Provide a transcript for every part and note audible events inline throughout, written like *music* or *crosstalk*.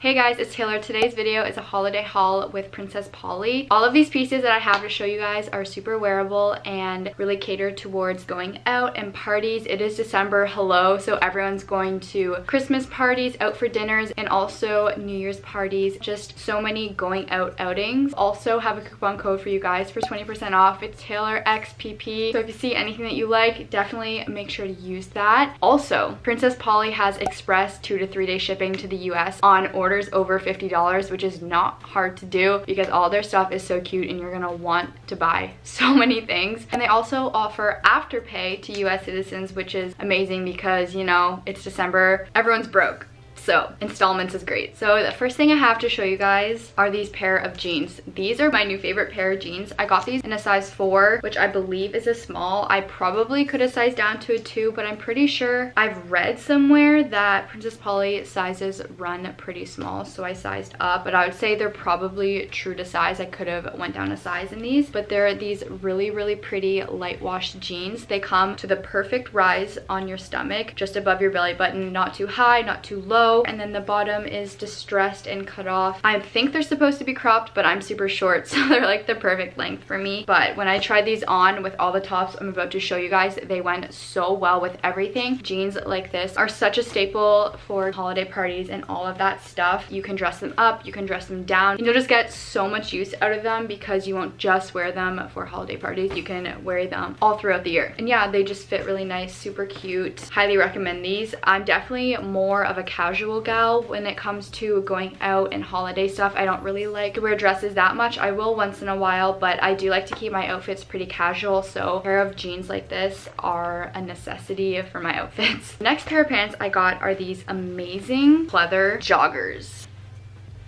Hey guys, it's Taylor. Today's video is a holiday haul with Princess Polly. All of these pieces that I have to show you guys are super wearable and really catered towards going out and parties. It is December, hello, so everyone's going to Christmas parties, out for dinners, and also New Year's parties. Just so many going out outings. Also have a coupon code for you guys for 20% off. It's TaylorXPP. So if you see anything that you like, definitely make sure to use that. Also, Princess Polly has express two to three day shipping to the US on order orders over $50, which is not hard to do because all their stuff is so cute and you're gonna want to buy *laughs* so many things. And they also offer Afterpay to US citizens, which is amazing because, you know, it's December, everyone's broke. So installments is great. So the first thing I have to show you guys are these pair of jeans. These are my new favorite pair of jeans. I got these in a size four, which I believe is a small. I probably could have sized down to a two, but I'm pretty sure I've read somewhere that Princess Polly sizes run pretty small. So I sized up, but I would say they're probably true to size. I could have went down a size in these, but they're these really, really pretty light wash jeans. They come to the perfect rise on your stomach, just above your belly button, not too high, not too low, and then the bottom is distressed and cut off. I think they're supposed to be cropped but I'm super short *laughs* so they're like the perfect length for me. But when I tried these on with all the tops I'm about to show you guys they went so well with everything. Jeans like this are such a staple for holiday parties and all of that stuff. You can dress them up, you can dress them down. You'll just get so much use out of them because you won't just wear them for holiday parties. You can wear them all throughout the year. And yeah, they just fit really nice, super cute. Highly recommend these. I'm definitely more of a casual casual gal when it comes to going out and holiday stuff. I don't really like to wear dresses that much. I will once in a while, but I do like to keep my outfits pretty casual. So a pair of jeans like this are a necessity for my outfits. *laughs* Next pair of pants I got are these amazing pleather joggers.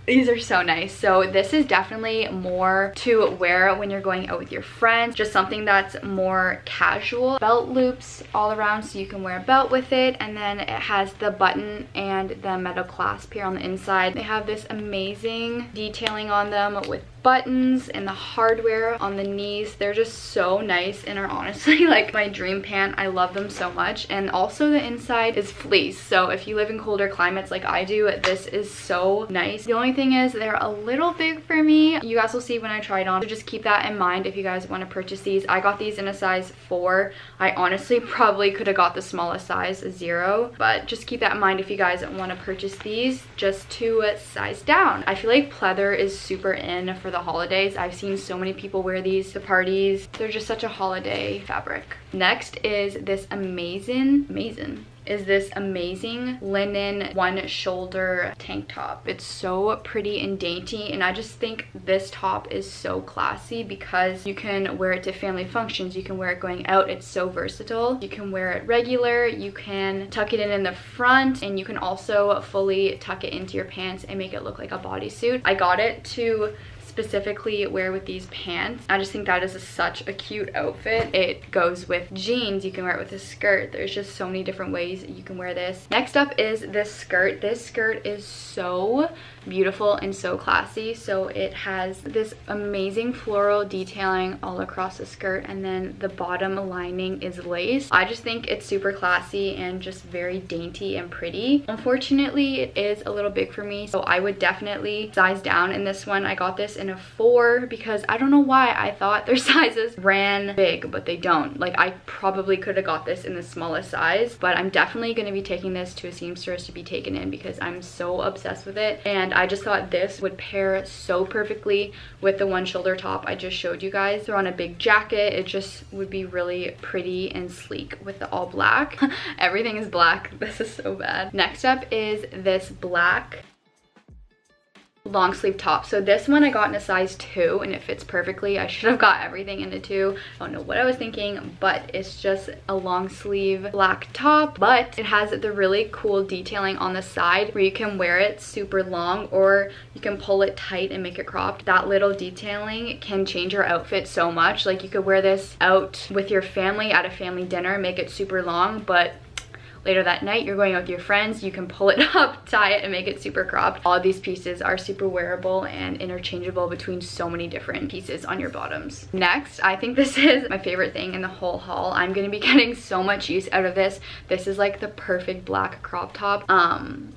These are so nice. So this is definitely more to wear when you're going out with your friends. Just something that's more casual. Belt loops all around so you can wear a belt with it. And then it has the button and the metal clasp here on the inside. They have this amazing detailing on them with buttons and the hardware on the knees they're just so nice and are honestly *laughs* like my dream pant i love them so much and also the inside is fleece so if you live in colder climates like i do this is so nice the only thing is they're a little big for me you guys will see when i try it on so just keep that in mind if you guys want to purchase these i got these in a size four i honestly *laughs* probably could have got the smallest size zero but just keep that in mind if you guys want to purchase these just to uh, size down i feel like pleather is super in for the holidays. I've seen so many people wear these to parties. They're just such a holiday fabric. Next is this amazing, amazing, is this amazing linen one shoulder tank top. It's so pretty and dainty and I just think this top is so classy because you can wear it to family functions, you can wear it going out, it's so versatile. You can wear it regular, you can tuck it in in the front and you can also fully tuck it into your pants and make it look like a bodysuit. I got it to specifically wear with these pants. I just think that is a, such a cute outfit. It goes with jeans. You can wear it with a skirt. There's just so many different ways you can wear this. Next up is this skirt. This skirt is so beautiful and so classy. So it has this amazing floral detailing all across the skirt and then the bottom lining is lace. I just think it's super classy and just very dainty and pretty. Unfortunately, it is a little big for me, so I would definitely size down in this one. I got this in a four because I don't know why I thought their *laughs* sizes ran big, but they don't. Like I probably could have got this in the smallest size, but I'm definitely going to be taking this to a seamstress to be taken in because I'm so obsessed with it. And I just thought this would pair so perfectly with the one shoulder top I just showed you guys. Throw on a big jacket, it just would be really pretty and sleek with the all black. *laughs* Everything is black, *laughs* this is so bad. Next up is this black long sleeve top. So this one I got in a size two and it fits perfectly. I should have got everything in a two. I don't know what I was thinking, but it's just a long sleeve black top, but it has the really cool detailing on the side where you can wear it super long or you can pull it tight and make it cropped. That little detailing can change your outfit so much. Like you could wear this out with your family at a family dinner, make it super long, but later that night you're going out with your friends you can pull it *laughs* up tie it and make it super cropped. All these pieces are super wearable and interchangeable between so many different pieces on your bottoms. Next i think this *laughs* is my favorite thing in the whole haul. I'm to be *laughs* getting so much use out of this. This is like the perfect black crop top. Um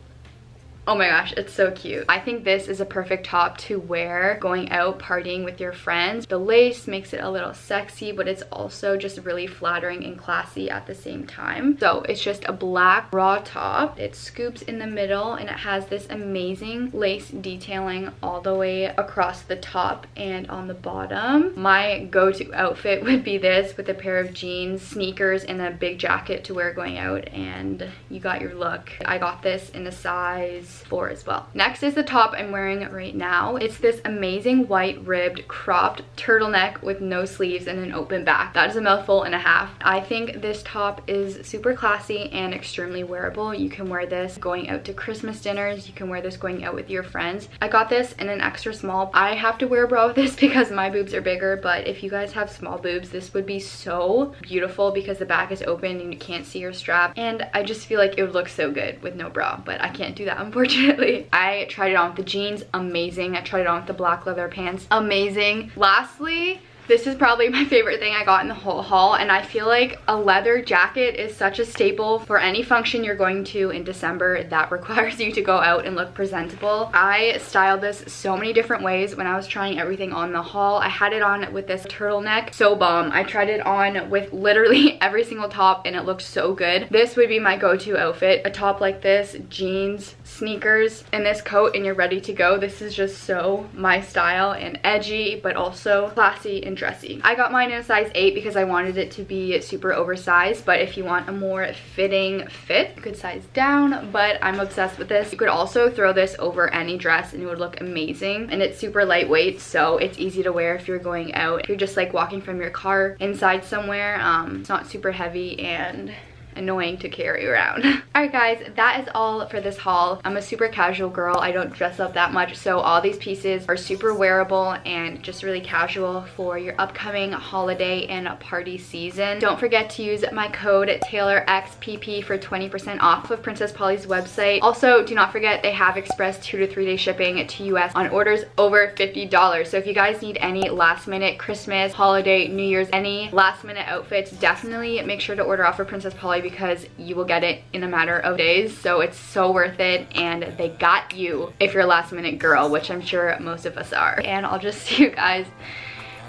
Oh my gosh, it's so cute. I think this is a perfect top to wear going out partying with your friends. The lace makes it a little sexy, but it's also just really flattering and classy at the same time. So it's just a black bra top. It scoops in the middle and it has this amazing lace detailing all the way across the top and on the bottom. My go-to outfit would be this with a pair of jeans, sneakers, and a big jacket to wear going out and you got your look. I got this in a size 4 as well. Next is the top I'm wearing right now. It's this amazing white ribbed cropped turtleneck with no sleeves and an open back. That is a mouthful and a half. I think this top is super classy and extremely wearable. You can wear this going out to Christmas dinners. You can wear this going out with your friends. I got this in an extra small. I have to wear a bra with this *laughs* because my boobs are bigger, but if you guys have small boobs, this would be so beautiful because the back is open and you can't see your strap. And I just feel like it would look so good with no bra, but I can't do that *laughs* unfortunately. *laughs* I tried it on with the jeans, amazing. I tried it on with the black leather pants, amazing. Lastly, this is probably *laughs* my favorite thing I got in the whole haul and I feel like a leather jacket is such a staple for any function you're going to in December *laughs* that requires you to go out and look presentable. I styled this so many different ways when I was trying everything on the haul. I had it on with this turtleneck, so bomb. I tried it on with literally *laughs* every single top and it looked so good. This would be my go-to outfit. A top like this, jeans, sneakers, and this coat and you're ready to go. This is just so my style and edgy but also classy and dressy. I got mine in a size 8 because I wanted it to be super oversized, but if you want a more fitting fit, you could size down, but I'm obsessed with this. You could also throw this over any dress and it would look amazing. And it's super lightweight, so it's easy to wear if you're going out. If you're just like walking from your car inside somewhere, um, it's not super heavy and annoying to carry around. *laughs* Alright guys, that is all for this haul. I'm a super casual girl. I don't dress up that much, so all these pieces are super wearable and just really casual for your upcoming holiday and party season. Don't forget to use my code TaylorXPP for 20% off of Princess Polly's website. Also, do not forget they have express two to three day shipping to US on orders over $50. So if you guys need any last minute Christmas, holiday, New Year's, any last minute outfits, definitely make sure to order off of Princess Polly because you will get it in a matter of days. So it's so worth it and they got you if you're a last minute girl, which I'm sure most of us are. And I'll just *laughs* see you guys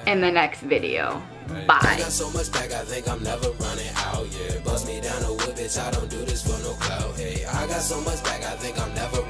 in the next video. Bye. So much back, I think I'm never running out, yeah. Bust me down a bitch, I don't do this for no clout, hey. I got so much back, I think I'm never